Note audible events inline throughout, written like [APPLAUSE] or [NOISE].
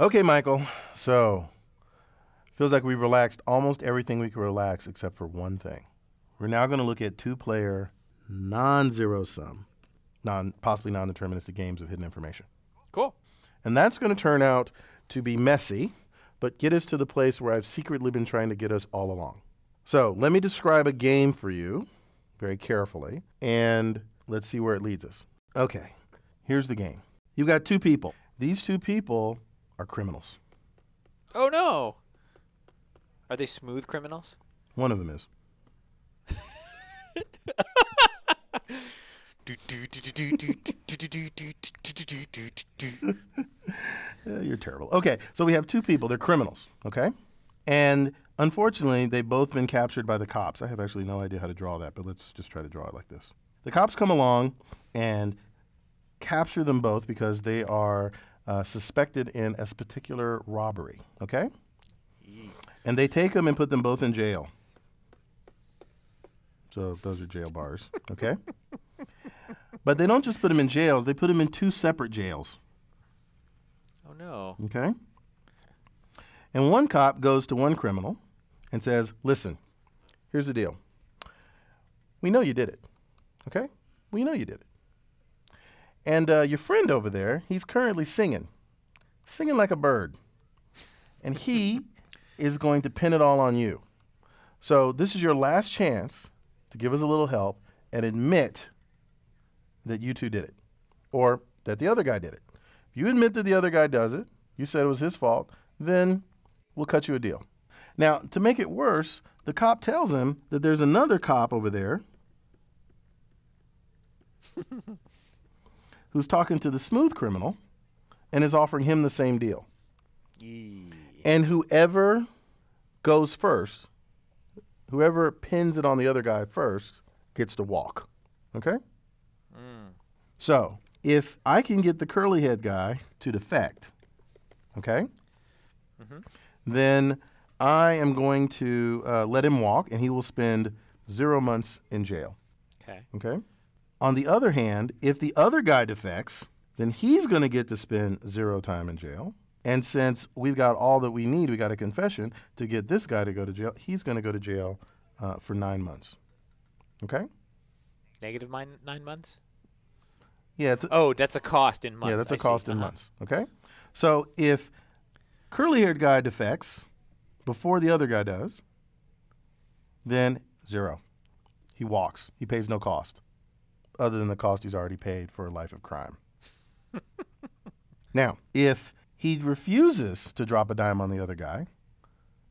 Okay, Michael. So, feels like we've relaxed almost everything we could relax except for one thing. We're now going to look at two player, non zero sum, non, possibly non deterministic games of hidden information. Cool. And that's going to turn out to be messy, but get us to the place where I've secretly been trying to get us all along. So, let me describe a game for you very carefully, and let's see where it leads us. Okay, here's the game. You've got two people. These two people are criminals. Oh no. Are they smooth criminals? One of them is. [LAUGHS] Uh, you're terrible. Okay, so we have two people. They're criminals, okay? And unfortunately, they've both been captured by the cops. I have actually no idea how to draw that, but let's just try to draw it like this. The cops come along and capture them both because they are uh, suspected in a particular robbery, okay? And they take them and put them both in jail. So those are jail bars, okay? [LAUGHS] but they don't just put them in jails, they put them in two separate jails. Oh no. Okay? And one cop goes to one criminal and says, Listen, here's the deal. We know you did it. Okay? We know you did it. And uh, your friend over there, he's currently singing, singing like a bird. And he [LAUGHS] is going to pin it all on you. So this is your last chance to give us a little help and admit that you two did it or that the other guy did it. If you admit that the other guy does it, you said it was his fault, then we'll cut you a deal. Now, to make it worse, the cop tells him that there's another cop over there [LAUGHS] who's talking to the smooth criminal and is offering him the same deal. Yee. And whoever goes first, whoever pins it on the other guy first, gets to walk. Okay? So, if I can get the curly head guy to defect, okay, then I am going to uh, let him walk and he will spend zero months in jail. Okay. Okay. On the other hand, if the other guy defects, then he's going to get to spend zero time in jail. And since we've got all that we need, we got a confession to get this guy to go to jail, he's going to go to jail uh, for nine months. Okay? Negative nine, nine months? Yeah, it's, Oh, that's a cost in months. yeah, that's a I see. cost in Uh-huh. months. Okay? So if curly haired guy defects before the other guy does, then zero. He walks. He pays no cost, other than the cost he's already paid for a life of crime. now, if he refuses to drop a dime on the other guy,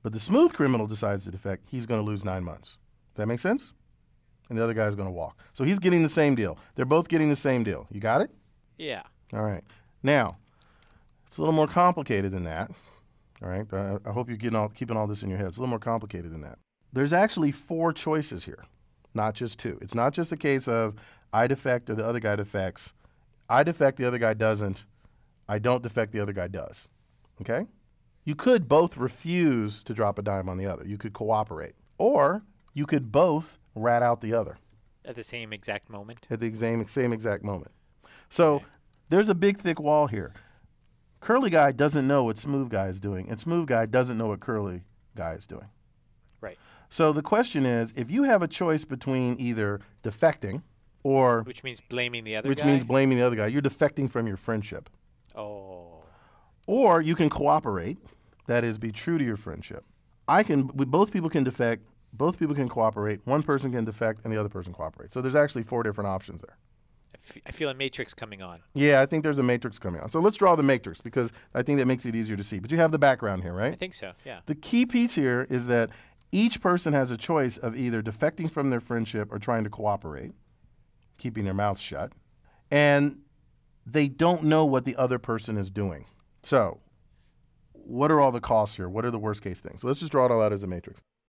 but the smooth criminal decides to defect, he's going to lose nine months. Does that make sense? And the other guy's going to walk. So he's getting the same deal. They're both getting the same deal. You got it? Yeah. All right. Now, it's a little more complicated than that. All right. I, I hope you're getting all, keeping all this in your head. It's a little more complicated than that. There's actually four choices here, not just two. It's not just a case of I defect or the other guy defects. I defect, the other guy doesn't. I don't defect, the other guy does. Okay? You could both refuse to drop a dime on the other. You could cooperate. Or you could both rat out the other At the same exact moment. at the same, same exact moment. So Okay. there's a big, thick wall here. Curly guy doesn't know what smooth guy is doing, and smooth guy doesn't know what curly guy is doing. Right. So the question is if you have a choice between either defecting or, Which means blaming the other which guy. means blaming the other guy, you're defecting from your friendship. oh. Or you can cooperate, that is, be true to your friendship. I can, we, both people can defect, both people can cooperate, one person can defect, and the other person cooperates. So there's actually four different options there. I feel a matrix coming on. Yeah, I think there's a matrix coming on. So let's draw the matrix because I think that makes it easier to see. But you have the background here, right? I think so. Yeah. The key piece here is that each person has a choice of either defecting from their friendship or trying to cooperate, keeping their mouths shut, and they don't know what the other person is doing. So, what are all the costs here? What are the worst case things? So let's just draw it all out as a matrix.